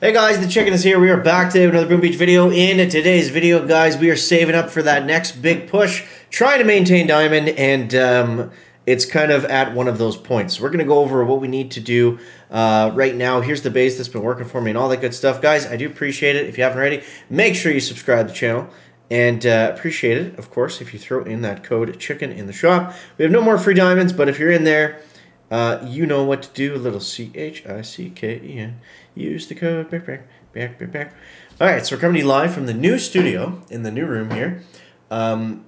Hey guys, the chicken is here. We are back to another Boom Beach video. In today's video, guys, we are saving up for that next big push, trying to maintain diamond, and um, it's kind of at one of those points. We're going to go over what we need to do uh, right now. Here's the base that's been working for me and all that good stuff. Guys, I do appreciate it. If you haven't already, make sure you subscribe to the channel. And uh, appreciate it, of course, if you throw in that code chicken in the shop. We have no more free diamonds, but if you're in there, uh, you know what to do. A little C H I C K E N. Use the code. Back, back, back, back, back. All right, so we're coming to you live from the new studio in the new room here. Um,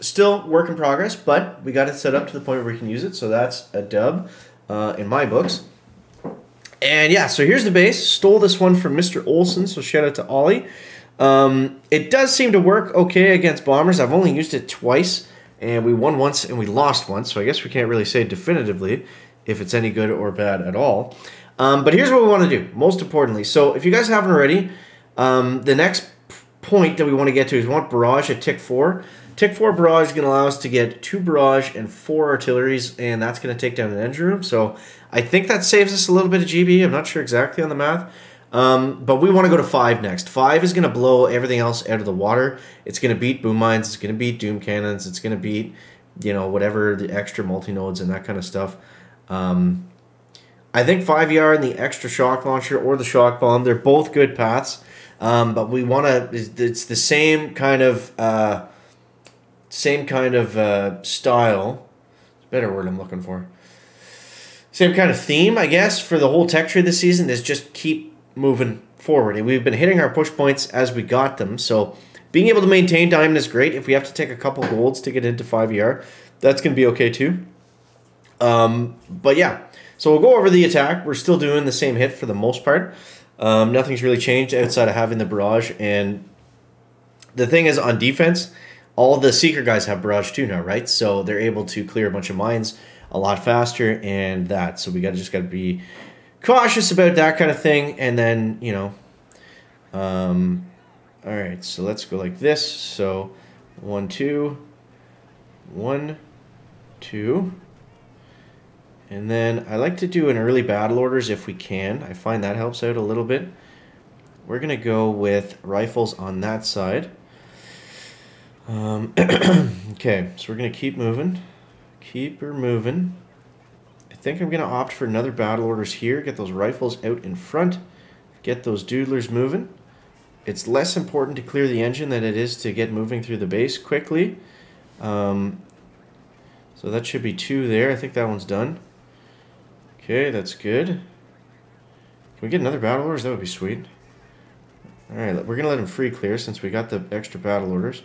still work in progress, but we got it set up to the point where we can use it. So that's a dub uh, in my books. And yeah, so here's the base. Stole this one from Mr. Olson, so shout out to Ollie. Um, it does seem to work okay against bombers. I've only used it twice, and we won once and we lost once, so I guess we can't really say definitively if it's any good or bad at all. Um, but here's what we want to do, most importantly. So if you guys haven't already, um, the next point that we want to get to is we want barrage at tick 4. Tick 4 barrage is going to allow us to get 2 barrage and 4 artilleries, and that's going to take down an engine room. So I think that saves us a little bit of GB. I'm not sure exactly on the math. Um, but we want to go to 5 next. 5 is going to blow everything else out of the water. It's going to beat boom mines. It's going to beat doom cannons. It's going to beat, you know, whatever the extra multi-nodes and that kind of stuff. Um, I think 5ER and the extra shock launcher or the shock bomb, they're both good paths. Um, but we want to, it's the same kind of, uh, same kind of uh, style. Better word I'm looking for. Same kind of theme, I guess, for the whole tech tree this season is just keep moving forward. And we've been hitting our push points as we got them. So being able to maintain diamond is great. If we have to take a couple golds to get into 5ER, that's going to be okay too. Um, but yeah, so we'll go over the attack. We're still doing the same hit for the most part. Um, nothing's really changed outside of having the barrage. And the thing is, on defense, all the seeker guys have barrage too now, right? So they're able to clear a bunch of mines a lot faster, and that. So we got to just got to be cautious about that kind of thing. And then you know, um, all right. So let's go like this. So one, two, one, two. And then I like to do an early battle orders if we can. I find that helps out a little bit. We're going to go with rifles on that side. Um, okay, so we're going to keep moving. Keep her moving. Think I'm going to opt for another battle orders here. Get those rifles out in front. Get those doodlers moving. It's less important to clear the engine than it is to get moving through the base quickly. Um, so that should be two there. I think that one's done. Okay, that's good. Can we get another battle orders? That would be sweet. Alright, we're going to let him free clear since we got the extra battle orders.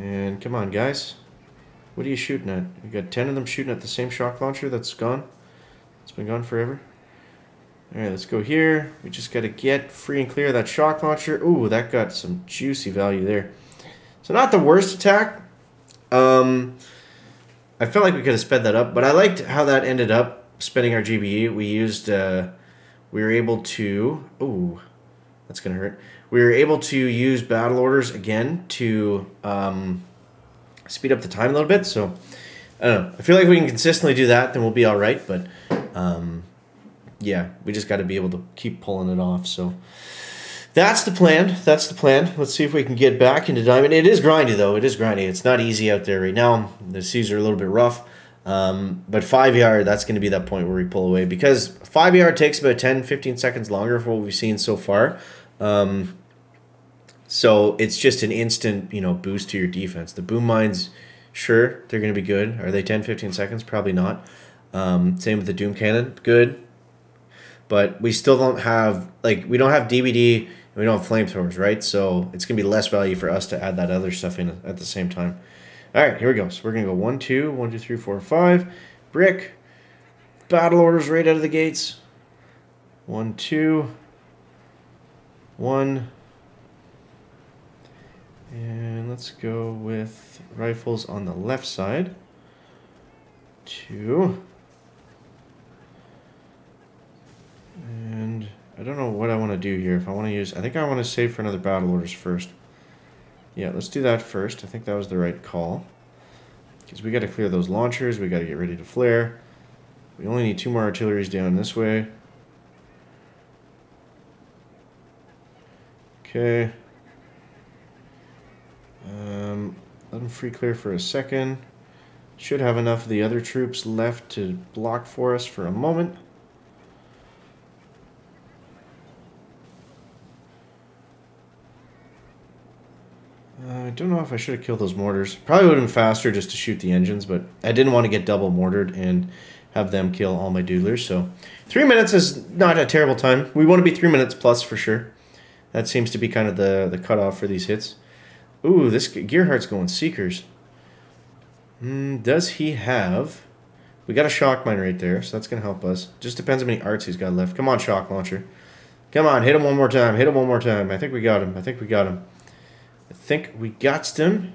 And come on, guys. What are you shooting at? You got 10 of them shooting at the same shock launcher that's gone? It's been gone forever. Alright, let's go here. We just got to get free and clear that shock launcher. Ooh, that got some juicy value there. So not the worst attack. Um, I felt like we could have sped that up, but I liked how that ended up spending our GBE. We used, uh, we were able to, ooh, that's going to hurt. We were able to use battle orders again to um, speed up the time a little bit. So, I don't know. I feel like we can consistently do that, then we'll be all right. But, um, yeah, we just got to be able to keep pulling it off. So, that's the plan. That's the plan. Let's see if we can get back into diamond. It is grindy though. It is grindy. It's not easy out there right now. The seas are a little bit rough. Um, but 5 yard, that's going to be that point where we pull away because 5 yard takes about 10, 15 seconds longer for what we've seen so far. Um, so it's just an instant, you know, boost to your defense. The boom mines, sure, they're going to be good. Are they 10, 15 seconds? Probably not. Um, same with the doom cannon, good. But we still don't have like we don't have DBD we don't have flamethrowers, right? So it's gonna be less value for us to add that other stuff in at the same time. All right, here we go. So we're gonna go one, two, one, two, three, four, five. Brick. Battle orders right out of the gates. One, two. One. And let's go with rifles on the left side. Two. And I don't know what I want to do here. If I want to use, I think I want to save for another battle orders first. Yeah, let's do that first. I think that was the right call. Because we got to clear those launchers. We got to get ready to flare. We only need two more artilleries down this way. Okay. Um, let them free clear for a second. Should have enough of the other troops left to block for us for a moment. Uh, I don't know if I should have killed those mortars. Probably would have been faster just to shoot the engines, but I didn't want to get double mortared and have them kill all my doodlers. So three minutes is not a terrible time. We want to be three minutes plus for sure. That seems to be kind of the, the cutoff for these hits. Ooh, this Gearhart's going Seekers. Mm, does he have... We got a shock mine right there, so that's going to help us. Just depends how many arts he's got left. Come on, shock launcher. Come on, hit him one more time. Hit him one more time. I think we got him. I think we got him. I think we got him.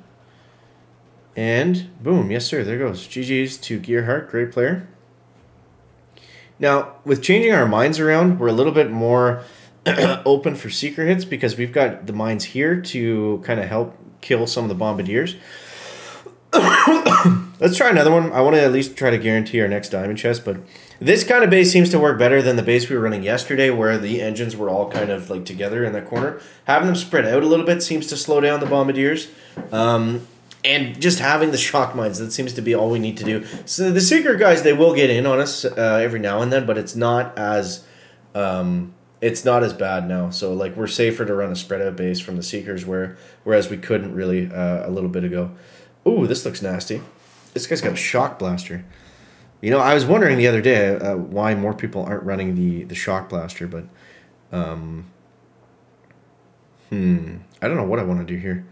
And boom, yes sir, there goes. GG's to Gearhart, great player. Now, with changing our minds around, we're a little bit more open for seeker hits because we've got the mines here to kind of help kill some of the bombardiers. Let's try another one. I want to at least try to guarantee our next diamond chest, but this kind of base seems to work better than the base we were running yesterday where the engines were all kind of like together in that corner. Having them spread out a little bit seems to slow down the bombardiers. Um, and just having the shock mines, that seems to be all we need to do. So the Seeker guys, they will get in on us uh, every now and then, but it's not as... Um, it's not as bad now. So like we're safer to run a spread out base from the Seekers where whereas we couldn't really uh, a little bit ago. Ooh, this looks nasty. This guy's got a shock blaster. You know, I was wondering the other day uh, why more people aren't running the the shock blaster, but um, hmm, I don't know what I want to do here.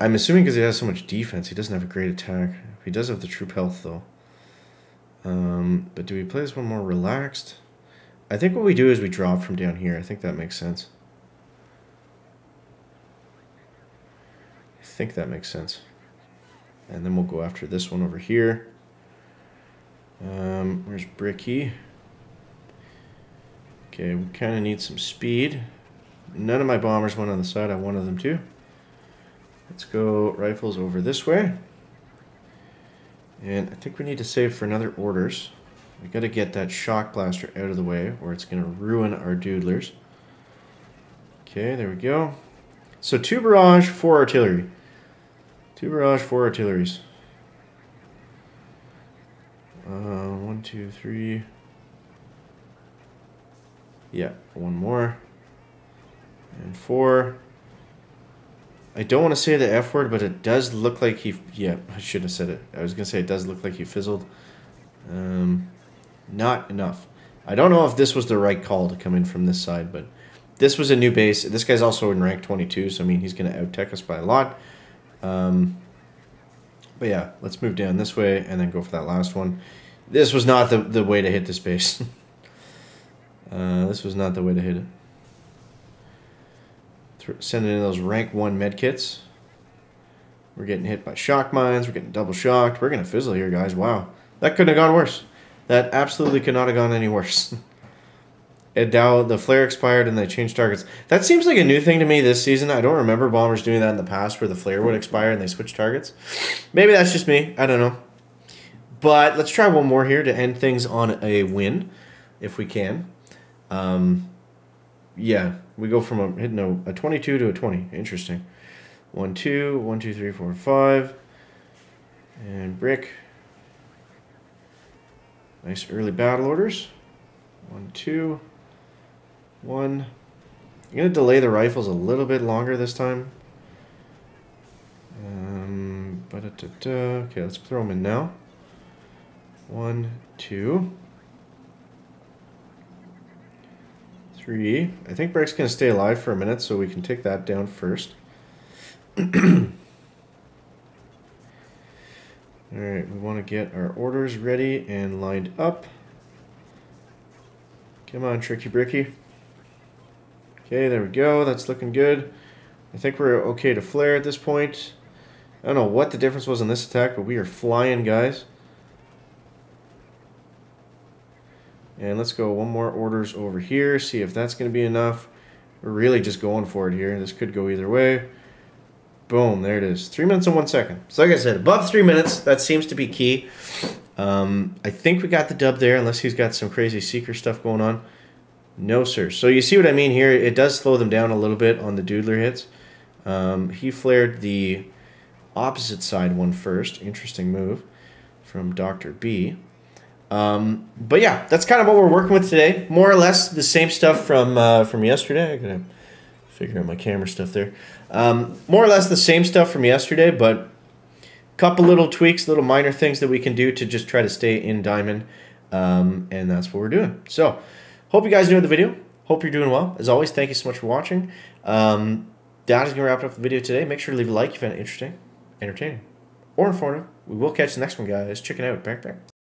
I'm assuming because he has so much defense, he doesn't have a great attack. He does have the troop health though. Um, but do we play this one more relaxed? I think what we do is we drop from down here. I think that makes sense. I think that makes sense. And then we'll go after this one over here. Um, where's Bricky? Okay, we kind of need some speed. None of my bombers went on the side I wanted them to. Let's go rifles over this way. And I think we need to save for another orders. We got to get that shock blaster out of the way or it's going to ruin our doodlers. Okay, there we go. So two barrage, four artillery. Two barrage, four artilleries. Uh, one, two, three. Yeah, one more. And four. I don't want to say the F word, but it does look like he... Yeah, I shouldn't have said it. I was going to say it does look like he fizzled. Um, not enough. I don't know if this was the right call to come in from this side, but this was a new base. This guy's also in rank 22, so I mean, he's going to out-tech us by a lot. Um, but yeah, let's move down this way and then go for that last one. This was not the, the way to hit this base. uh, this was not the way to hit it. Sending in those rank 1 medkits. We're getting hit by shock mines. We're getting double shocked. We're going to fizzle here, guys. Wow. That couldn't have gone worse. That absolutely could not have gone any worse. and now the flare expired and they changed targets. That seems like a new thing to me this season. I don't remember bombers doing that in the past where the flare would expire and they switch targets. Maybe that's just me. I don't know. But let's try one more here to end things on a win, if we can. Um, yeah, we go from a hitting a, a 22 to a 20. Interesting. 1, 2, 1, 2, 3, 4, 5. And brick. Nice early battle orders. One, two, one. I'm going to delay the rifles a little bit longer this time. Um, okay, let's throw them in now. One, two, three. I think Brick's going to stay alive for a minute, so we can take that down first. Alright, we want to get our orders ready and lined up. Come on, Tricky Bricky. Okay, there we go. That's looking good. I think we're okay to flare at this point. I don't know what the difference was in this attack, but we are flying, guys. And let's go one more orders over here, see if that's going to be enough. We're really just going for it here. This could go either way. Boom, there it is. Three minutes and one second. So, like I said, above three minutes, that seems to be key. Um, I think we got the dub there, unless he's got some crazy seeker stuff going on. No, sir. So, you see what I mean here? It does slow them down a little bit on the doodler hits. Um, he flared the opposite side one first. Interesting move from Dr. B. Um, but yeah, that's kind of what we're working with today. More or less the same stuff from uh, from yesterday. Out my camera stuff there. Um, more or less the same stuff from yesterday, but a couple little tweaks, little minor things that we can do to just try to stay in diamond. Um, and that's what we're doing. So, hope you guys enjoyed the video. Hope you're doing well. As always, thank you so much for watching. Um, that is going to wrap up the video today. Make sure to leave a like if you found it interesting, entertaining, or informative. We will catch the next one, guys. Check it out. Back, back.